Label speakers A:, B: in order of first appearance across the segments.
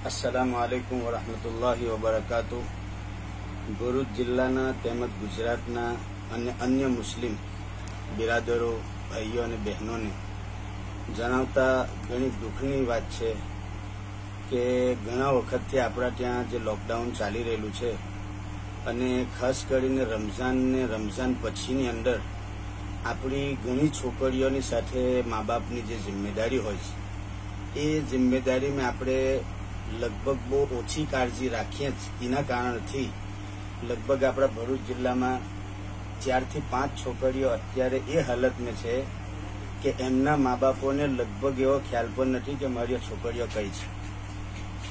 A: અસલામ આલેકુમ વરહમતુલ્લાહિ વબરકાતુ ભરૂચ જિલ્લાના તેમજ ગુજરાતના અને અન્ય મુસ્લિમ બિરાદરો, ભાઈઓ અને બહેનોને જણાવતા ઘણી દુઃખની વાત છે કે ઘણા વખતથી આપણા ત્યાં જે લોકડાઉન ચાલી રહેલું છે અને ખાસ કરીને રમઝાનને રમઝાન પછીની અંદર આપણી ઘણી છોકરીઓની સાથે મા બાપની જે જિમ્મેદારી હોય છે, એ જિમ્મેદારીમાં આપણે લગભગ બહુ ઓછી કાળજી રાખીએ એના કારણથી લગભગ આપણા ભરૂચ જિલ્લામાં ચારથી પાંચ છોકરીઓ અત્યારે એ હાલતમાં છે કે એમના મા બાપોને લગભગ એવો ખ્યાલ પણ નથી કે મારી છોકરીઓ કઈ છે.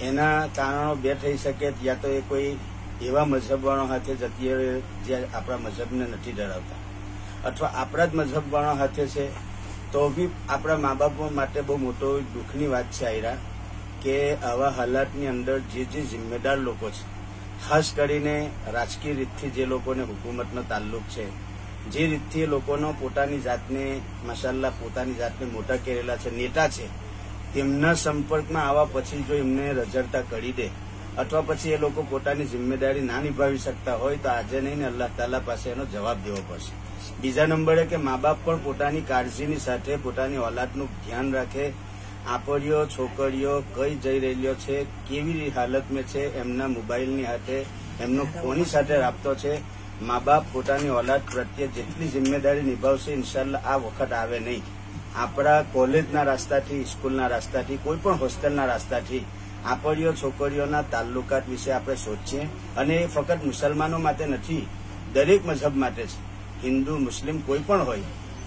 A: એના કારણો બે થઈ શકે યા તો એ કોઈ એવા મજહબવાળો હાથે જતી જે આપણા મજહબને નથી ડરાવતા. અથવા આપણા જ મજહબવાળો હાથે છે, તો બી આપણા મા બાપો માટે બહુ મોટો દુઃખની વાત છે આયરા. કે આવા હાલાતની અંદર જે જે જિમ્મેદાર લોકો છે, ખાસ કરીને રાજકીય રીતથી જે લોકોને હુકુમતનો તાલ્લુક છે, જે રીતથી એ લોકોનો પોતાની જાતને મસાલા પોતાની જાતને મોટા કરેલા છે, નેતા છે, તેમના સંપર્કમાં આવવા પછી જો એમને રજડતા કરી દે, અથવા પછી એ લોકો પોતાની જિમ્મેદારી ના નિભાવી શકતા હોય, તો આજે નહીં અલ્લાહ તાલા પાસે એનો જવાબ દેવો પડશે. બીજા નંબરે કે મા બાપ પણ પોતાની કાળજીની સાથે પોતાની ઓલાદનું ધ્યાન રાખે આપણીઓ, છોકરીઓ કઈ જઈ રહેલો છે, કેવી હાલતમાં છે, એમના મોબાઈલની હાથે, એમનો કોની સાથે રાબતો છે. મા બાપ પોતાની ઓલાદ પ્રત્યે જેટલી જિમ્મેદારી નિભાવશે ઇન્શાલ્લા આ વખત આવે નહીં. આપણા કોલેજના રસ્તાથી, સ્કૂલના રસ્તાથી કોઈ પણ હોસ્ટેલના રસ્તાથી આપડીઓ છોકરીઓના તાલ્લુકાત વિશે આપણે સોચીએ. અને એ ફક્ત મુસલમાનો માટે નથી, દરેક મઝહબ માટે છે હિન્દુ, મુસ્લિમ કોઈ પણ હોય,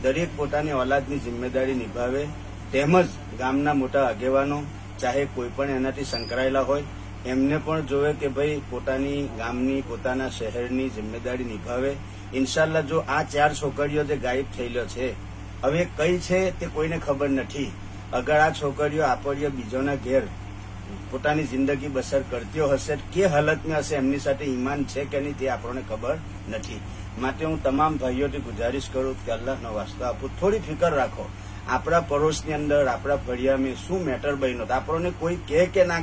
A: દરેક પોતાની ઓલાદની જિમ્મેદારી નિભાવે તેમજ ગામના મોટા આગેવાનો, ચાહે કોઈ પણ એનાથી સંકળાયેલા હોય, એમને પણ જોવે કે ભાઈ પોતાની ગામની, પોતાના શહેરની જિમ્મેદારી નિભાવે. ઇન્શાલ્લા જો આ ચાર છોકરીઓ જે ગાયબ થયેલો છે, હવે કઈ છે તે કોઈને ખબર નથી. અગર આ છોકરીઓ આપણીઓ બીજોના ઘેર પોતાની જિંદગી બસર કરતીઓ હશે, કે હાલતમાં હશે, એમની સાથે ઈમાન છે કે નહીં તે આપણને ખબર નથી. માટે હું તમામ ભાઈઓથી ગુજારિશ કરું કે અલ્લાહનો વાસ્તો આપું. થોડી ફિકર રાખો. આપણા પડોશની અંદર, આપણા ફળિયામાં શું મેટર બન્યો તો આપણને કોઈ કહે કે ના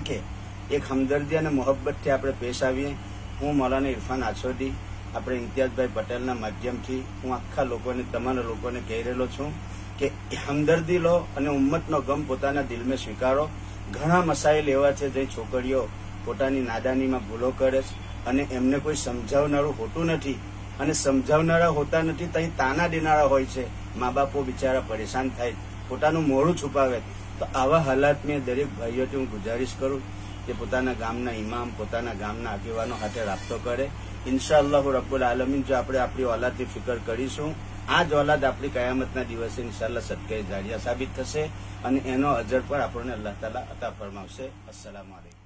A: એક હમદર્દી અને મોહબ્બતથી આપણે પેશ આવીએ. હું મૌલાના ઇરફાન આછોદી આપણે ઇમ્તિયાઝભાઈ પટેલના માધ્યમથી હું આખા લોકોને તમારા લોકોને કહી રહેલો છું કે હમદર્દી લો અને ઉમ્મતનો ગમ પોતાના દિલમાં સ્વીકારો. ઘણા મસાઇલ એવા છે જે છોકરીઓ પોતાની નાદાનીમાં ભૂલો કરે છે અને એમને કોઈ સમજાવનારું હોતું નથી. અને સમજાવનારા હોતા નથી ત્યાં તાના દેનારા હોય છે. મા બાપો બિચારા પરેશાન થાય, પોતાનું મોડું છુપાવે. તો આવા હાલાત મેં દરેક ભાઈઓથી હું ગુજારિશ કરું કે પોતાના ગામના ઇમામ પોતાના ગામના આગેવાનો હાથે રાબતો કરે. ઇન્શાલ્લાહ રબ્બુલ આલમીન, જો આપણે આપણી ઓલાદની ફિકર કરીશું, આ જ ઓલાદ આપણી કયામતના દિવસે ઇન્શાલ્લાહ સદકે જાડિયા સાબિત થશે અને એનો અજર પણ આપણને અલ્લાહ તાલા અતા ફરમાવશે. અસલામ આલેકુમ